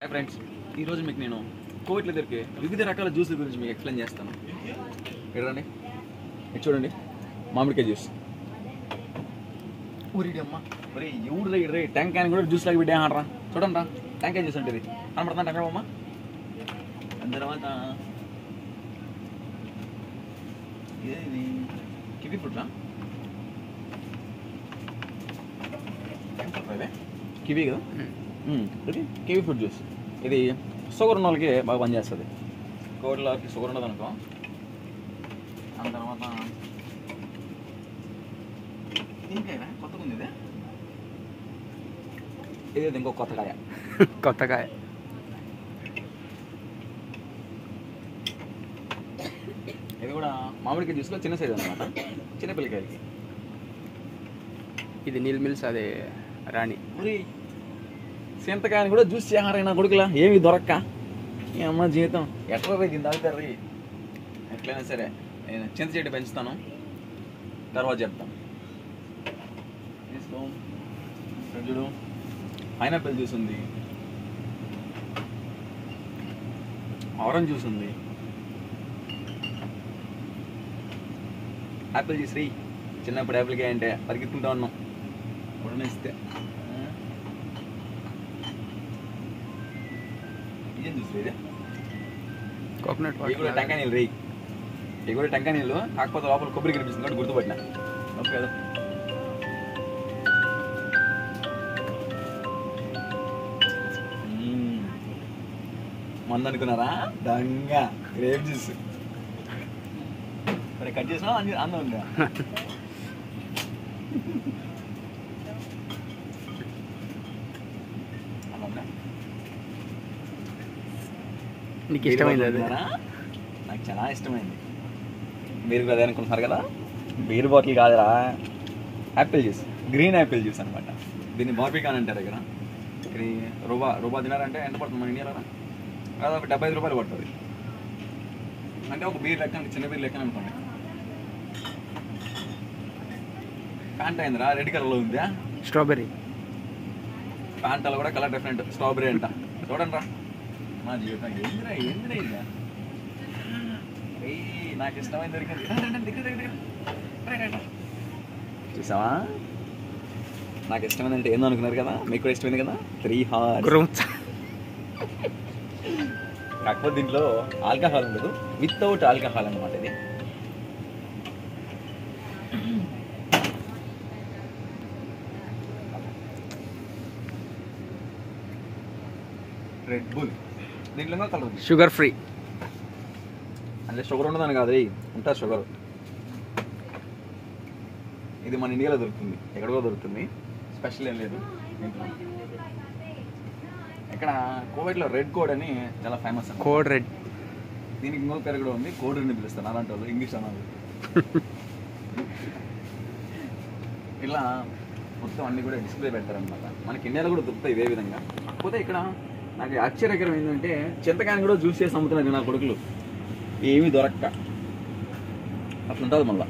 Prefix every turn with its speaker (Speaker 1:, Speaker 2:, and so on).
Speaker 1: Hi friends ఈరోజు మీకు నేను కోవిడ్లో దొరికే వివిధ రకాల జ్యూస్ల గురించి మీకు ఎక్స్ప్లెయిన్ చేస్తాను. ఇక్కడ రండి. ఇది చూడండి. మామిడికాయ జ్యూస్. ఊరిడి అమ్మ. మరి ఎవడు రే టెంకాయని కూడా జ్యూస్ లాగా పెట్టే ఆడరా చూడండి రా టెంకాయ జ్యూస్ ఉంటుంది కనబడుతుందా టెంకాయ అమ్మ దాని తర్వాత ఇదేది? కివి ఫ్రూట్లా? కివి కదా. ఇది కివీ ఫ్రూట్ జ్యూస్ ఇది షుగర్ ఉన్న వాళ్ళకి బాగా పనిచేస్తుంది కోడిలోకి షుగర్ ఉండదు అనుకో దాని తర్వాత ఇంకా కొత్తగా ఉంది ఇది ఇది ఇంకో కొత్త కాయ
Speaker 2: కొత్తగా
Speaker 1: ఇది కూడా మామిడికాయ జ్యూస్లో చిన్న సైజ్ అనమాట చిన్న పిల్లకాయలకి
Speaker 2: ఇది నీల్ మిల్స్ అదే రాణి
Speaker 1: చింతకాయని కూడా జ్యూస్ చేయారైనా కొడుకులా? ఏమి దొరక్క. ఈ అమ్మ జీవితం. ఎట్లా రీ దీని తాగుతారు రీ? ఎట్లయినా సరే నేను చింత చెట్టు పెంచుతాను. తర్వాత చెప్తాను. తీసుకో. చూడు. పైనాపిల్ జ్యూస్ ఉంది. ఆరెంజ్ జ్యూస్ ఉంది. యాపిల్ జ్యూస్ రీ చిన్నప్పుడు యాపిల్ అంటే పరిగెత్తుకుంటా ఉన్నాం. ఉడన
Speaker 2: కోకోనట్
Speaker 1: ఇవి కూడా టెంకాయ నీళ్ళు రేయి. ఇవి కూడా టెంకాయ నీళ్ళు కాకపోతే లోపల కొబ్బరి కనిపిస్తుంది కాబట్టి గుర్తుపట్టిన. ఓకే కదా. మ్మ్. మందు అనుకున్నారా దంగ. Grape juice. మరి కట్ చేసినా అందం ఉందా అలా ఉందా?
Speaker 2: నీకు ఇష్టమైంది అది?
Speaker 1: నాకు చాలా ఇష్టమైంది. మీరు కూడా అదే అనుకుంటున్నారు కదా? బీర్ బాటిల్ కాదురా. Apple juice. Green apple juice అనమాట దీన్ని బార్బికాన్ అంటారు ఇక్కడ రూబా రూబా తినారంటే ఎంత పడుతుంది మన ఇండియాలో? దాదాపు డెబ్బై ఐదు రూపాయలు పడుతుంది. అంటే ఒక బీర్ లెక్క చిన్న బీర్ లెక్క అనుకోండి. ప్యాంట్ అయిందిరా? రెడ్ కలర్లో ఉందా?
Speaker 2: స్ట్రాబెర్రీ.
Speaker 1: ప్యాంటాలు కూడా కలర్ డిఫరెంట్. స్ట్రాబెరీ అంట. చూడండి రా. మా జీవితం ఇది నాకు ఇష్టమైన దొరికింది. చూసావా? నాకు ఇష్టమైంది అంటే ఏందో అనుకున్నారు కదా? మీకు కూడా ఇష్టమైంది కదా? త్రీ
Speaker 2: గురుంచ
Speaker 1: కాకపోతే దీంట్లో ఆల్కహాల్ ఉండదు. వితౌట్ ఆల్కహాల్ అన్నమాట ఇది. రెడ్ బుల్ దీంట్లో కలర్
Speaker 2: షుగర్ ఫ్రీ
Speaker 1: అంటే షుగర్ ఉండదని కాదు రే ఉంటుంది షుగర్. ఇది మన ఇండియాలో దొరుకుతుంది ఎక్కడికో దొరుకుతుంది. స్పెషల్ ఏం లేదు ఇక్కడ కోవిడ్లో రెడ్ కోడ్ అని చాలా ఫేమస్.
Speaker 2: Code red.
Speaker 1: దీనికి ఇంకో పేరు కూడా ఉంది కోడ్ అని పిలుస్తాను అలాంటి వాళ్ళు ఇంగ్లీష్ అన్నారు ఇలా మొత్తం అన్ని కూడా డిస్ప్లే పెడతారనమాట మనకి ఇండియాలో కూడా దొరుకుతాయి ఇదే విధంగా. కాకపోతే ఇక్కడ నాకు ఆశ్చర్యకరం ఏంటంటే చింతకాయని కూడా జ్యూస్ చేసి అమ్ముతున్నారు నా కొడుకులు. ఏమీ దొరక్క. అట్లా ఉంటుంది మళ్ళీ.